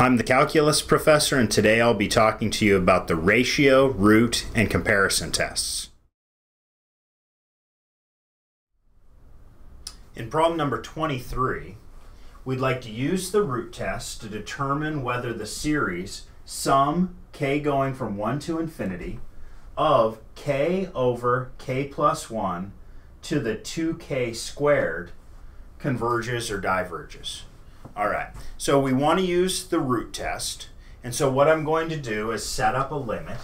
I'm the calculus professor, and today I'll be talking to you about the ratio, root, and comparison tests. In problem number 23, we'd like to use the root test to determine whether the series sum k going from 1 to infinity of k over k plus 1 to the 2k squared converges or diverges. All right, so we want to use the root test. And so what I'm going to do is set up a limit.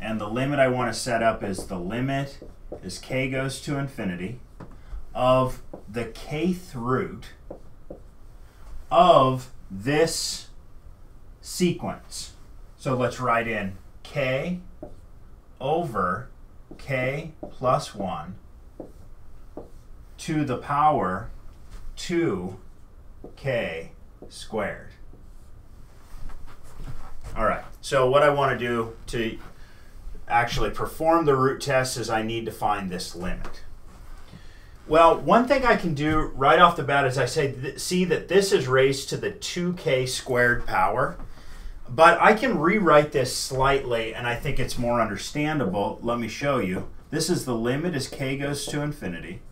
And the limit I want to set up is the limit as k goes to infinity of the kth root of this sequence. So let's write in k over k plus 1 to the power 2k squared. All right, so what I want to do to actually perform the root test is I need to find this limit. Well, one thing I can do right off the bat is I say, th see that this is raised to the 2k squared power, but I can rewrite this slightly and I think it's more understandable. Let me show you. This is the limit as k goes to infinity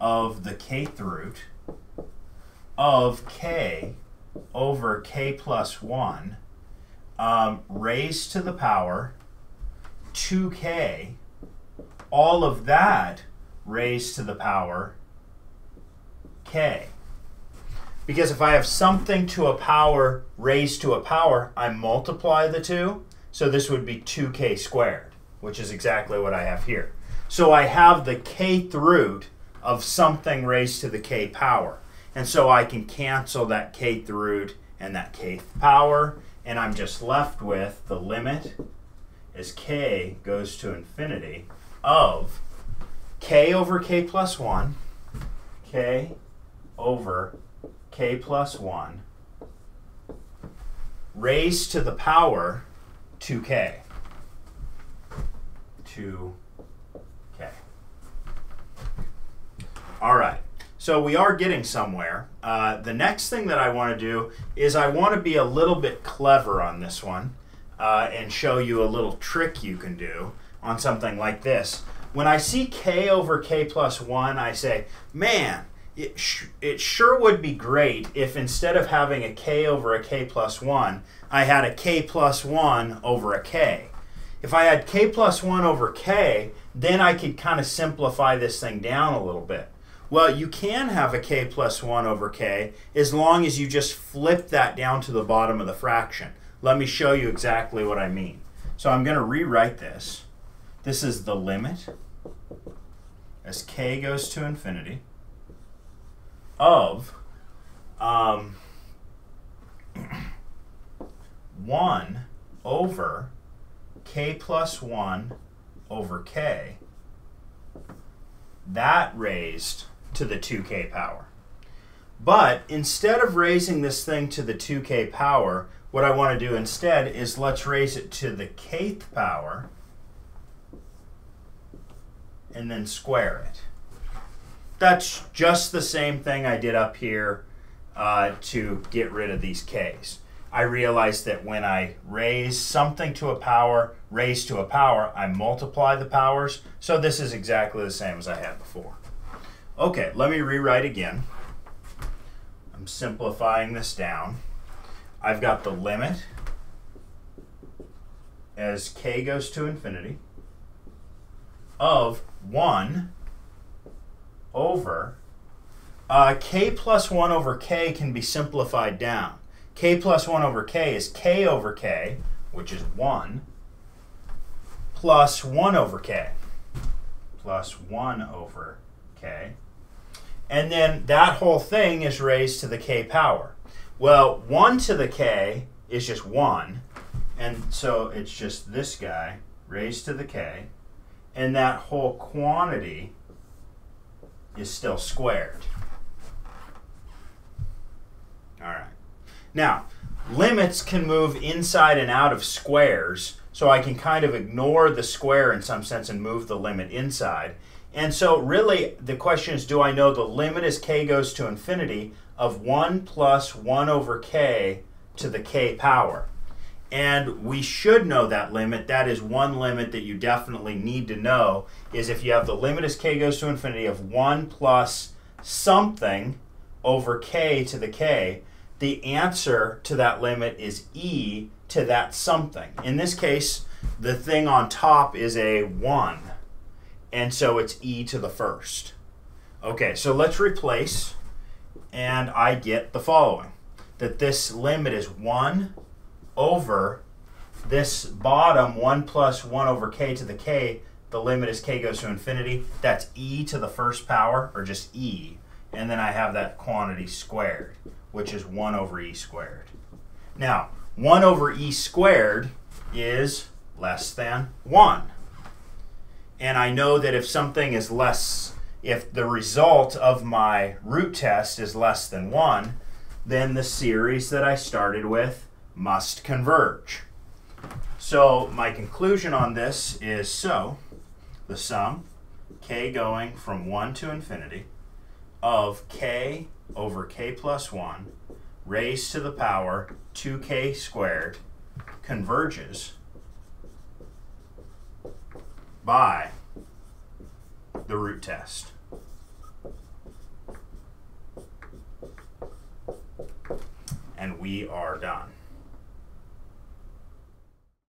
of the kth root of k over k plus 1 um, raised to the power 2k, all of that raised to the power k. Because if I have something to a power raised to a power, I multiply the two. So this would be 2k squared, which is exactly what I have here. So I have the kth root of something raised to the k power. And so I can cancel that kth root and that kth power, and I'm just left with the limit as k goes to infinity of k over k plus 1, k over k plus 1, raised to the power 2k. 2k. All right. So we are getting somewhere. Uh, the next thing that I want to do is I want to be a little bit clever on this one uh, and show you a little trick you can do on something like this. When I see k over k plus 1, I say, man, it, it sure would be great if instead of having a k over a k plus 1, I had a k plus 1 over a k. If I had k plus 1 over k, then I could kind of simplify this thing down a little bit. Well, you can have a k plus 1 over k as long as you just flip that down to the bottom of the fraction. Let me show you exactly what I mean. So I'm going to rewrite this. This is the limit as k goes to infinity of um, 1 over k plus 1 over k. That raised to the 2k power. But instead of raising this thing to the 2k power, what I want to do instead is let's raise it to the kth power and then square it. That's just the same thing I did up here uh, to get rid of these k's. I realized that when I raise something to a power, raise to a power, I multiply the powers. So this is exactly the same as I had before. Okay, let me rewrite again. I'm simplifying this down. I've got the limit as k goes to infinity of 1 over uh, k plus 1 over k can be simplified down. k plus 1 over k is k over k, which is 1, plus 1 over k, plus 1 over k. And then that whole thing is raised to the k power. Well, 1 to the k is just 1. And so it's just this guy raised to the k. And that whole quantity is still squared. All right. Now, limits can move inside and out of squares, so I can kind of ignore the square in some sense and move the limit inside. And so really the question is, do I know the limit as k goes to infinity of 1 plus 1 over k to the k power. And we should know that limit. That is one limit that you definitely need to know is if you have the limit as k goes to infinity of 1 plus something over k to the k, the answer to that limit is e to that something. In this case, the thing on top is a 1. And so it's e to the first. Okay, so let's replace, and I get the following. That this limit is 1 over this bottom 1 plus 1 over k to the k. The limit is k goes to infinity. That's e to the first power, or just e. And then I have that quantity squared, which is 1 over e squared. Now, 1 over e squared is less than 1. And I know that if something is less, if the result of my root test is less than 1, then the series that I started with must converge. So my conclusion on this is so the sum, k going from 1 to infinity, of k over k plus 1 raised to the power 2k squared converges by the root test. And we are done.